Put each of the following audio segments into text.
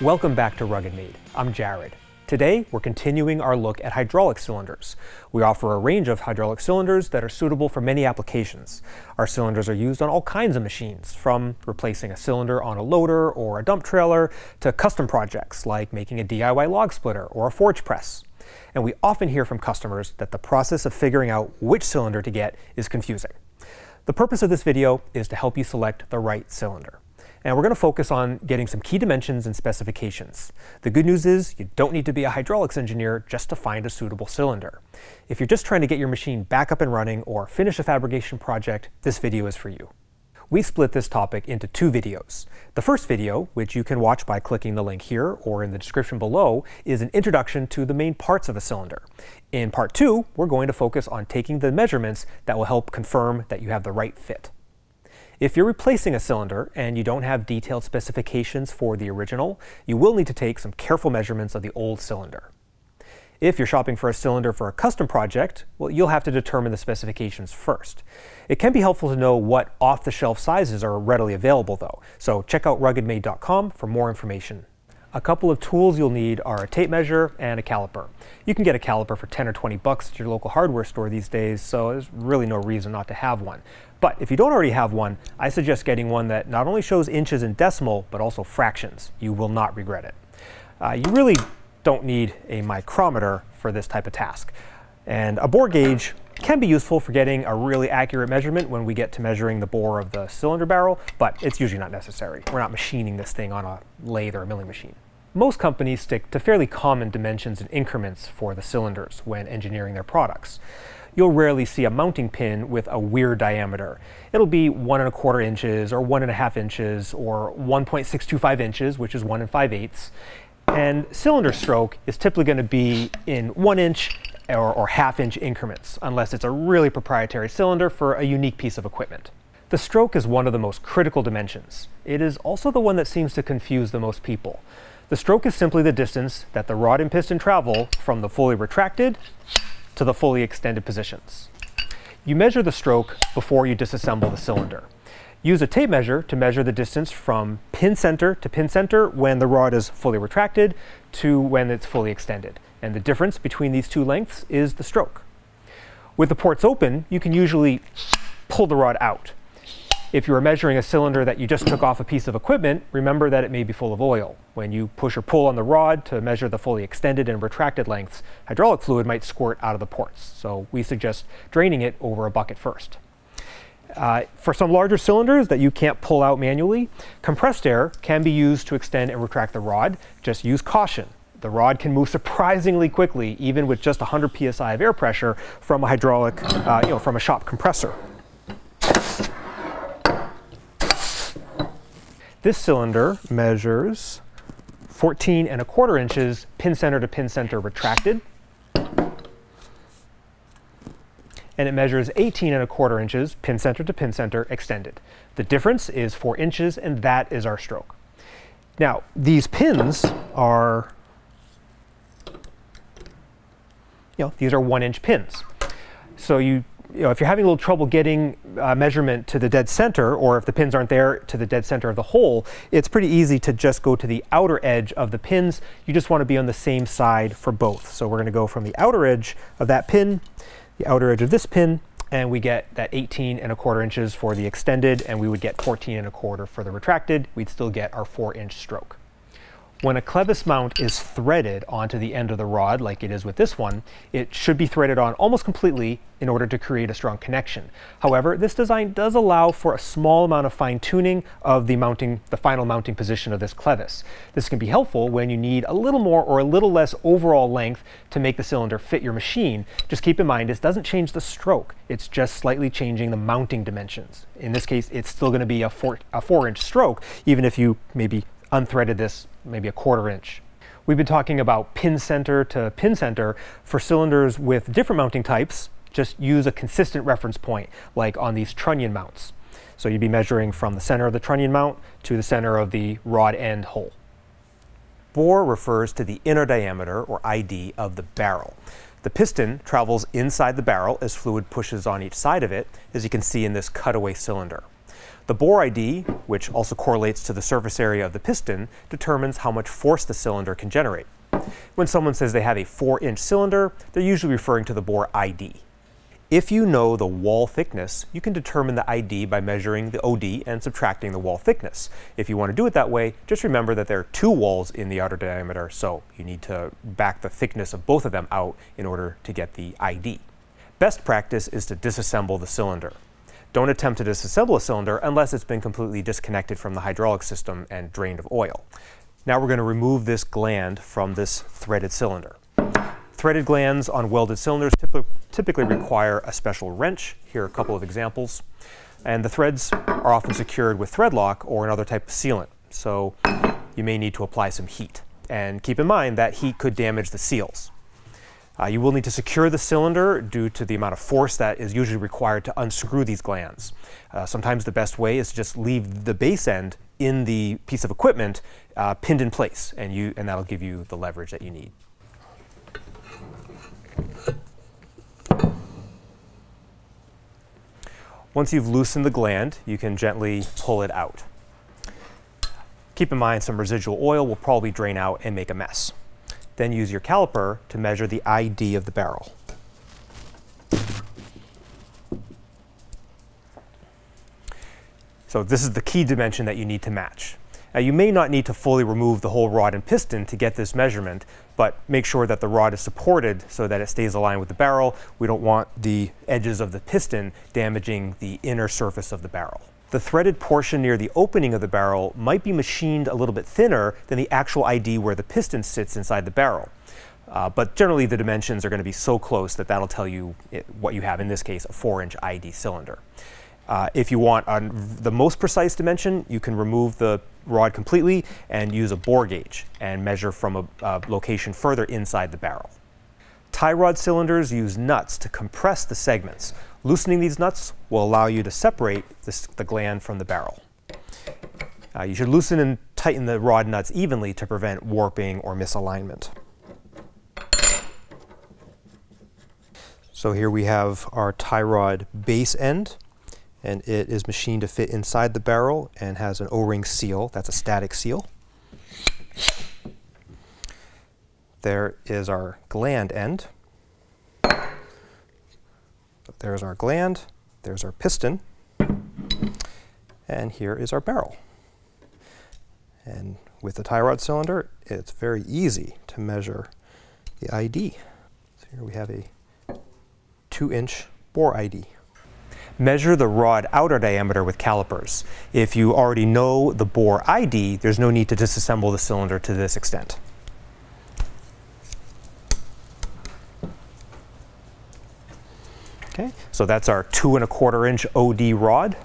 Welcome back to Rugged Made. I'm Jared. Today, we're continuing our look at hydraulic cylinders. We offer a range of hydraulic cylinders that are suitable for many applications. Our cylinders are used on all kinds of machines, from replacing a cylinder on a loader or a dump trailer to custom projects like making a DIY log splitter or a forge press. And we often hear from customers that the process of figuring out which cylinder to get is confusing. The purpose of this video is to help you select the right cylinder. And we're going to focus on getting some key dimensions and specifications. The good news is you don't need to be a hydraulics engineer just to find a suitable cylinder. If you're just trying to get your machine back up and running or finish a fabrication project, this video is for you. We split this topic into two videos. The first video, which you can watch by clicking the link here or in the description below, is an introduction to the main parts of a cylinder. In part two, we're going to focus on taking the measurements that will help confirm that you have the right fit. If you're replacing a cylinder and you don't have detailed specifications for the original, you will need to take some careful measurements of the old cylinder. If you're shopping for a cylinder for a custom project, well, you'll have to determine the specifications first. It can be helpful to know what off-the-shelf sizes are readily available though, so check out ruggedmade.com for more information. A couple of tools you'll need are a tape measure and a caliper. You can get a caliper for 10 or 20 bucks at your local hardware store these days, so there's really no reason not to have one. But if you don't already have one, I suggest getting one that not only shows inches and decimal, but also fractions. You will not regret it. Uh, you really don't need a micrometer for this type of task. And a bore gauge can be useful for getting a really accurate measurement when we get to measuring the bore of the cylinder barrel, but it's usually not necessary. We're not machining this thing on a lathe or a milling machine. Most companies stick to fairly common dimensions and increments for the cylinders when engineering their products. You'll rarely see a mounting pin with a weird diameter. It'll be one and a quarter inches or one and a half inches or 1.625 inches, which is one and five eighths. And cylinder stroke is typically going to be in one inch or, or half inch increments, unless it's a really proprietary cylinder for a unique piece of equipment. The stroke is one of the most critical dimensions. It is also the one that seems to confuse the most people. The stroke is simply the distance that the rod and piston travel from the fully retracted to the fully extended positions. You measure the stroke before you disassemble the cylinder. Use a tape measure to measure the distance from pin center to pin center when the rod is fully retracted to when it's fully extended. And the difference between these two lengths is the stroke. With the ports open, you can usually pull the rod out. If you are measuring a cylinder that you just took off a piece of equipment, remember that it may be full of oil. When you push or pull on the rod to measure the fully extended and retracted lengths, hydraulic fluid might squirt out of the ports. So we suggest draining it over a bucket first. Uh, for some larger cylinders that you can't pull out manually, compressed air can be used to extend and retract the rod. Just use caution. The rod can move surprisingly quickly, even with just 100 psi of air pressure from a hydraulic, uh, you know, from a shop compressor. This cylinder measures 14 and a quarter inches pin center to pin center retracted. And it measures 18 and a quarter inches pin center to pin center extended. The difference is four inches and that is our stroke. Now, these pins are, you know, these are one inch pins. So you you know, if you're having a little trouble getting a measurement to the dead center, or if the pins aren't there to the dead center of the hole, it's pretty easy to just go to the outer edge of the pins. You just want to be on the same side for both. So we're going to go from the outer edge of that pin, the outer edge of this pin, and we get that 18 and a quarter inches for the extended, and we would get 14 and a quarter for the retracted. We'd still get our four inch stroke. When a clevis mount is threaded onto the end of the rod, like it is with this one, it should be threaded on almost completely in order to create a strong connection. However, this design does allow for a small amount of fine tuning of the mounting, the final mounting position of this clevis. This can be helpful when you need a little more or a little less overall length to make the cylinder fit your machine. Just keep in mind, this doesn't change the stroke. It's just slightly changing the mounting dimensions. In this case, it's still going to be a four, a four inch stroke, even if you maybe unthreaded this maybe a quarter inch. We've been talking about pin center to pin center for cylinders with different mounting types. Just use a consistent reference point, like on these trunnion mounts. So you'd be measuring from the center of the trunnion mount to the center of the rod end hole. Bore refers to the inner diameter, or ID, of the barrel. The piston travels inside the barrel as fluid pushes on each side of it, as you can see in this cutaway cylinder. The bore ID, which also correlates to the surface area of the piston, determines how much force the cylinder can generate. When someone says they have a 4-inch cylinder, they're usually referring to the bore ID. If you know the wall thickness, you can determine the ID by measuring the OD and subtracting the wall thickness. If you want to do it that way, just remember that there are two walls in the outer diameter, so you need to back the thickness of both of them out in order to get the ID. Best practice is to disassemble the cylinder. Don't attempt to disassemble a cylinder unless it's been completely disconnected from the hydraulic system and drained of oil. Now we're going to remove this gland from this threaded cylinder. Threaded glands on welded cylinders typically require a special wrench. Here are a couple of examples. And the threads are often secured with thread lock or another type of sealant. So you may need to apply some heat. And keep in mind that heat could damage the seals. Uh, you will need to secure the cylinder due to the amount of force that is usually required to unscrew these glands. Uh, sometimes the best way is to just leave the base end in the piece of equipment uh, pinned in place, and, you, and that'll give you the leverage that you need. Once you've loosened the gland, you can gently pull it out. Keep in mind some residual oil will probably drain out and make a mess. Then use your caliper to measure the ID of the barrel. So this is the key dimension that you need to match. Now you may not need to fully remove the whole rod and piston to get this measurement, but make sure that the rod is supported so that it stays aligned with the barrel. We don't want the edges of the piston damaging the inner surface of the barrel. The threaded portion near the opening of the barrel might be machined a little bit thinner than the actual ID where the piston sits inside the barrel. Uh, but generally the dimensions are going to be so close that that'll tell you it, what you have, in this case, a 4-inch ID cylinder. Uh, if you want the most precise dimension, you can remove the rod completely and use a bore gauge and measure from a, a location further inside the barrel. Tie rod cylinders use nuts to compress the segments. Loosening these nuts will allow you to separate this, the gland from the barrel. Uh, you should loosen and tighten the rod nuts evenly to prevent warping or misalignment. So here we have our tie rod base end and it is machined to fit inside the barrel and has an O-ring seal. That's a static seal. There is our gland end. There's our gland, there's our piston, and here is our barrel. And with the tie rod cylinder, it's very easy to measure the ID. So here we have a two inch bore ID. Measure the rod outer diameter with calipers. If you already know the bore ID, there's no need to disassemble the cylinder to this extent. Okay, so that's our two and a quarter inch OD rod.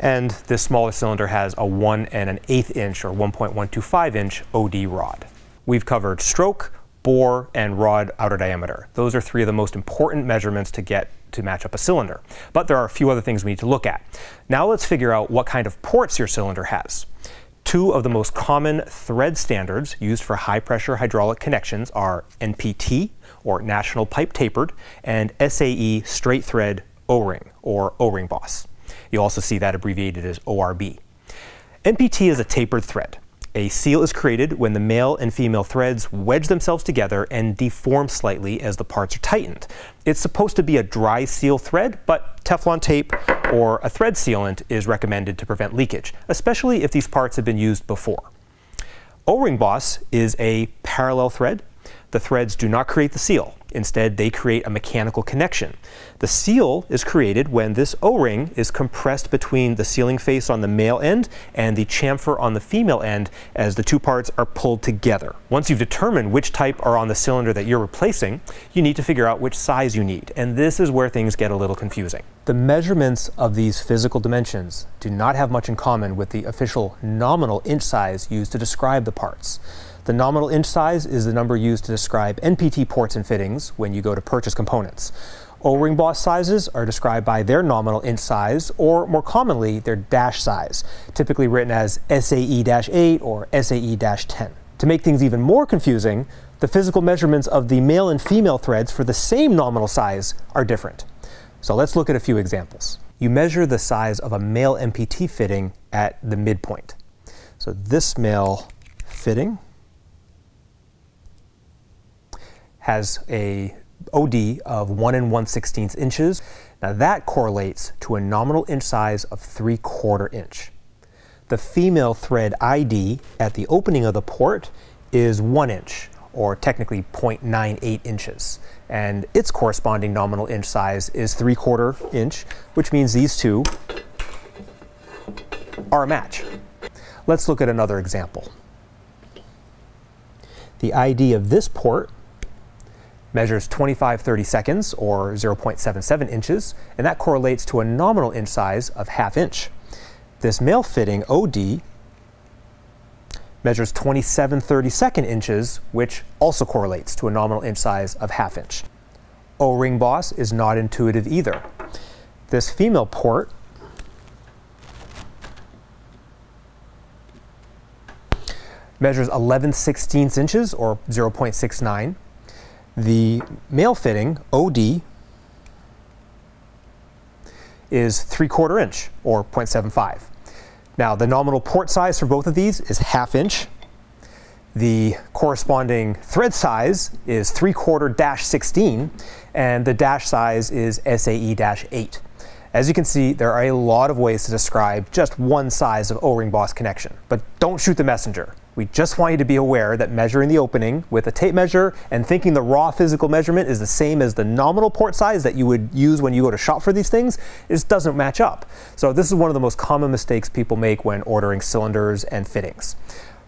And this smaller cylinder has a one and an eighth inch or 1.125 inch OD rod. We've covered stroke, bore, and rod outer diameter. Those are three of the most important measurements to get to match up a cylinder. But there are a few other things we need to look at. Now let's figure out what kind of ports your cylinder has. Two of the most common thread standards used for high pressure hydraulic connections are NPT, or National Pipe Tapered, and SAE Straight Thread O-ring, or O-ring Boss. You also see that abbreviated as ORB. NPT is a tapered thread. A seal is created when the male and female threads wedge themselves together and deform slightly as the parts are tightened. It's supposed to be a dry seal thread, but Teflon tape or a thread sealant is recommended to prevent leakage, especially if these parts have been used before. O-ring boss is a parallel thread. The threads do not create the seal. Instead, they create a mechanical connection. The seal is created when this O-ring is compressed between the sealing face on the male end and the chamfer on the female end as the two parts are pulled together. Once you've determined which type are on the cylinder that you're replacing, you need to figure out which size you need. And this is where things get a little confusing. The measurements of these physical dimensions do not have much in common with the official nominal inch size used to describe the parts. The nominal inch size is the number used to describe NPT ports and fittings when you go to purchase components. O-ring boss sizes are described by their nominal inch size, or more commonly, their dash size, typically written as SAE-8 or SAE-10. To make things even more confusing, the physical measurements of the male and female threads for the same nominal size are different. So let's look at a few examples. You measure the size of a male MPT fitting at the midpoint. So this male fitting has a OD of 1 and 1 16 inches. Now that correlates to a nominal inch size of 3 quarter inch. The female thread ID at the opening of the port is 1 inch, or technically 0.98 inches. And its corresponding nominal inch size is 3 quarter inch, which means these two are a match. Let's look at another example. The ID of this port measures 25 30 seconds, or 0.77 inches, and that correlates to a nominal inch size of half inch. This male fitting OD measures 27 32nd inches, which also correlates to a nominal inch size of half inch. O-ring boss is not intuitive either. This female port measures 11 16 inches or 0.69. The male fitting, OD, is 3 quarter inch or 0.75. Now the nominal port size for both of these is half inch. The corresponding thread size is 3 quarter dash 16 and the dash size is SAE dash 8. As you can see, there are a lot of ways to describe just one size of O-ring boss connection, but don't shoot the messenger. We just want you to be aware that measuring the opening with a tape measure and thinking the raw physical measurement is the same as the nominal port size that you would use when you go to shop for these things, it just doesn't match up. So this is one of the most common mistakes people make when ordering cylinders and fittings.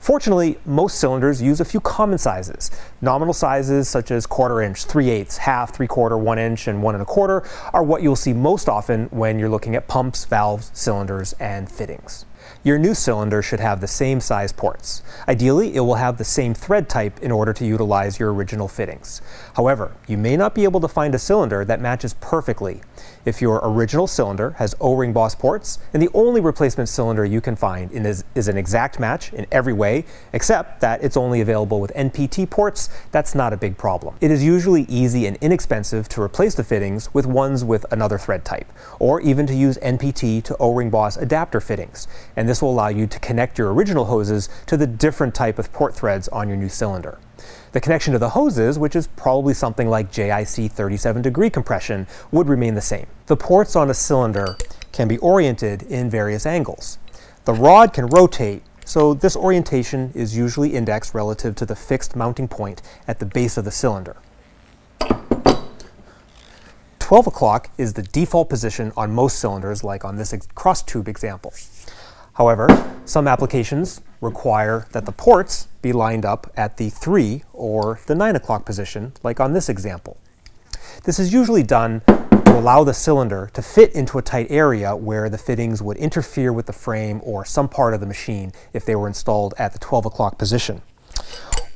Fortunately, most cylinders use a few common sizes. Nominal sizes such as quarter inch, 3 eighths, half, 3 quarter, 1 inch, and 1 and a quarter are what you'll see most often when you're looking at pumps, valves, cylinders, and fittings. Your new cylinder should have the same size ports. Ideally, it will have the same thread type in order to utilize your original fittings. However, you may not be able to find a cylinder that matches perfectly if your original cylinder has O-ring boss ports, and the only replacement cylinder you can find is, an exact match in every way, except that it's only available with NPT ports, that's not a big problem. It is usually easy and inexpensive to replace the fittings with ones with another thread type, or even to use NPT to O-ring boss adapter fittings, and this will allow you to connect your original hoses to the different type of port threads on your new cylinder. The connection to the hoses, which is probably something like JIC 37 degree compression, would remain the same. The ports on a cylinder can be oriented in various angles. The rod can rotate, so this orientation is usually indexed relative to the fixed mounting point at the base of the cylinder. 12 o'clock is the default position on most cylinders, like on this cross tube example. However, some applications require that the ports be lined up at the 3 or the 9 o'clock position, like on this example. This is usually done to allow the cylinder to fit into a tight area where the fittings would interfere with the frame or some part of the machine if they were installed at the 12 o'clock position.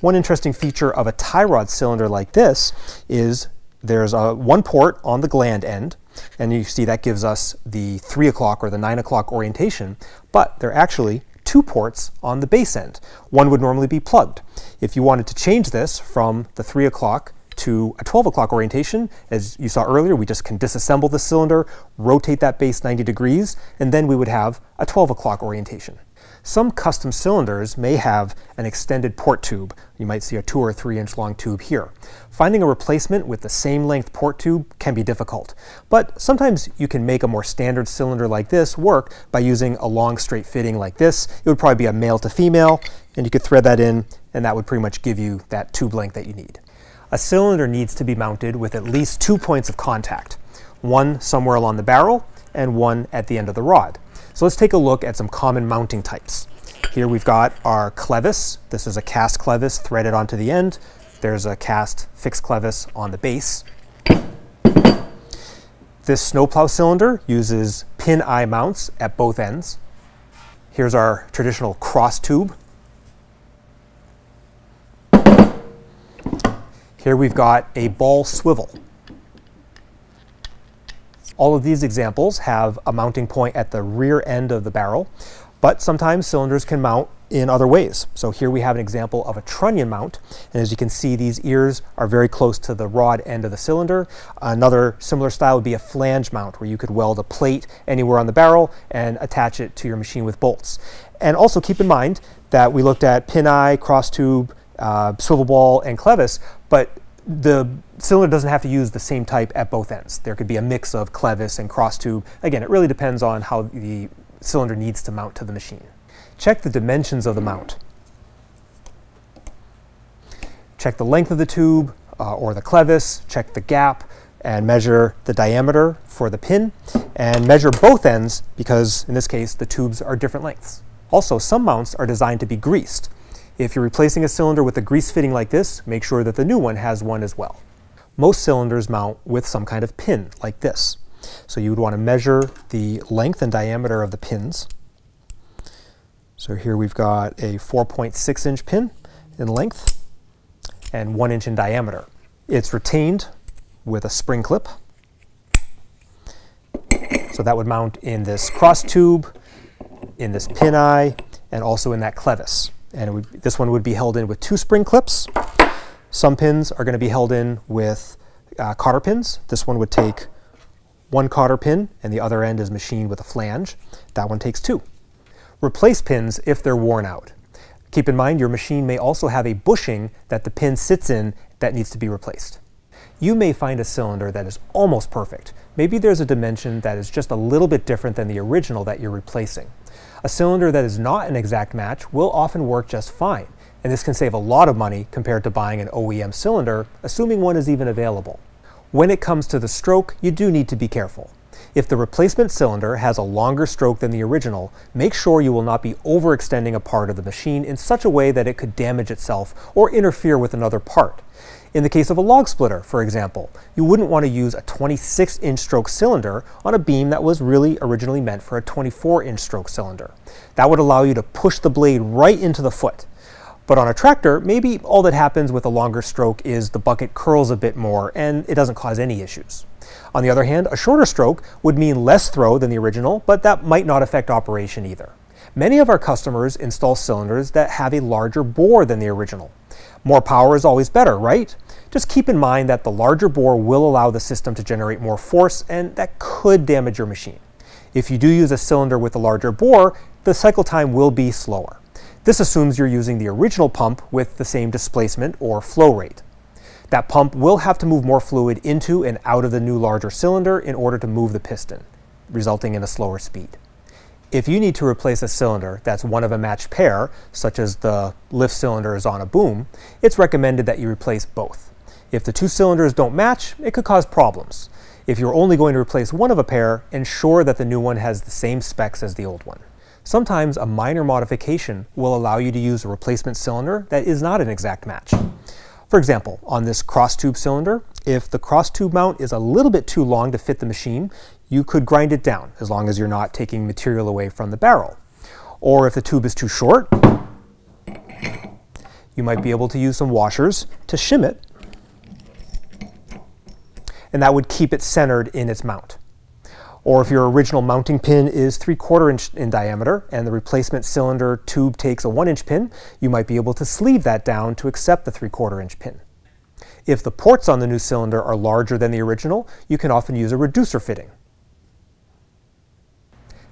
One interesting feature of a tie rod cylinder like this is there's a one port on the gland end and you see that gives us the 3 o'clock or the 9 o'clock orientation, but there are actually two ports on the base end. One would normally be plugged. If you wanted to change this from the 3 o'clock to a 12 o'clock orientation, as you saw earlier, we just can disassemble the cylinder, rotate that base 90 degrees, and then we would have a 12 o'clock orientation. Some custom cylinders may have an extended port tube. You might see a two or three inch long tube here. Finding a replacement with the same length port tube can be difficult, but sometimes you can make a more standard cylinder like this work by using a long straight fitting like this. It would probably be a male to female, and you could thread that in, and that would pretty much give you that tube length that you need. A cylinder needs to be mounted with at least two points of contact, one somewhere along the barrel and one at the end of the rod. So let's take a look at some common mounting types. Here we've got our clevis. This is a cast clevis threaded onto the end. There's a cast fixed clevis on the base. This snowplow cylinder uses pin eye mounts at both ends. Here's our traditional cross tube. Here we've got a ball swivel. All of these examples have a mounting point at the rear end of the barrel, but sometimes cylinders can mount in other ways. So here we have an example of a trunnion mount. And as you can see, these ears are very close to the rod end of the cylinder. Another similar style would be a flange mount where you could weld a plate anywhere on the barrel and attach it to your machine with bolts. And also keep in mind that we looked at pin eye, cross tube, uh, swivel ball, and clevis, but the cylinder doesn't have to use the same type at both ends. There could be a mix of clevis and cross tube. Again, it really depends on how the cylinder needs to mount to the machine. Check the dimensions of the mount. Check the length of the tube uh, or the clevis, check the gap, and measure the diameter for the pin, and measure both ends because, in this case, the tubes are different lengths. Also, some mounts are designed to be greased. If you're replacing a cylinder with a grease fitting like this, make sure that the new one has one as well. Most cylinders mount with some kind of pin, like this. So you would want to measure the length and diameter of the pins. So here we've got a 4.6 inch pin in length and 1 inch in diameter. It's retained with a spring clip. So that would mount in this cross tube, in this pin eye, and also in that clevis. And would, this one would be held in with two spring clips. Some pins are going to be held in with uh, cotter pins. This one would take one cotter pin, and the other end is machined with a flange. That one takes two. Replace pins if they're worn out. Keep in mind your machine may also have a bushing that the pin sits in that needs to be replaced. You may find a cylinder that is almost perfect. Maybe there's a dimension that is just a little bit different than the original that you're replacing. A cylinder that is not an exact match will often work just fine, and this can save a lot of money compared to buying an OEM cylinder, assuming one is even available. When it comes to the stroke, you do need to be careful. If the replacement cylinder has a longer stroke than the original, make sure you will not be overextending a part of the machine in such a way that it could damage itself or interfere with another part. In the case of a log splitter, for example, you wouldn't want to use a 26 inch stroke cylinder on a beam that was really originally meant for a 24 inch stroke cylinder. That would allow you to push the blade right into the foot. But on a tractor, maybe all that happens with a longer stroke is the bucket curls a bit more and it doesn't cause any issues. On the other hand, a shorter stroke would mean less throw than the original, but that might not affect operation either. Many of our customers install cylinders that have a larger bore than the original. More power is always better, right? Just keep in mind that the larger bore will allow the system to generate more force and that could damage your machine. If you do use a cylinder with a larger bore, the cycle time will be slower. This assumes you're using the original pump with the same displacement or flow rate. That pump will have to move more fluid into and out of the new larger cylinder in order to move the piston, resulting in a slower speed. If you need to replace a cylinder that's one of a matched pair, such as the lift cylinders on a boom, it's recommended that you replace both. If the two cylinders don't match, it could cause problems. If you're only going to replace one of a pair, ensure that the new one has the same specs as the old one. Sometimes a minor modification will allow you to use a replacement cylinder that is not an exact match. For example, on this cross tube cylinder, if the cross tube mount is a little bit too long to fit the machine, you could grind it down as long as you're not taking material away from the barrel. Or if the tube is too short, you might be able to use some washers to shim it, and that would keep it centered in its mount. Or if your original mounting pin is 3 quarter inch in diameter and the replacement cylinder tube takes a 1 inch pin, you might be able to sleeve that down to accept the 3 quarter inch pin. If the ports on the new cylinder are larger than the original, you can often use a reducer fitting.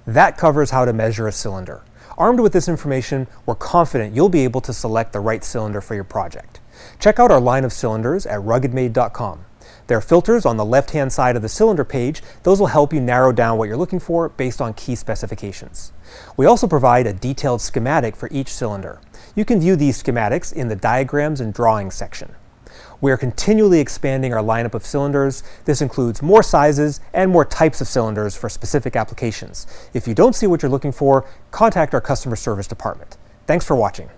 That covers how to measure a cylinder. Armed with this information, we're confident you'll be able to select the right cylinder for your project. Check out our line of cylinders at ruggedmade.com. There are filters on the left-hand side of the cylinder page. Those will help you narrow down what you're looking for based on key specifications. We also provide a detailed schematic for each cylinder. You can view these schematics in the diagrams and drawings section. We are continually expanding our lineup of cylinders. This includes more sizes and more types of cylinders for specific applications. If you don't see what you're looking for, contact our customer service department. Thanks for watching.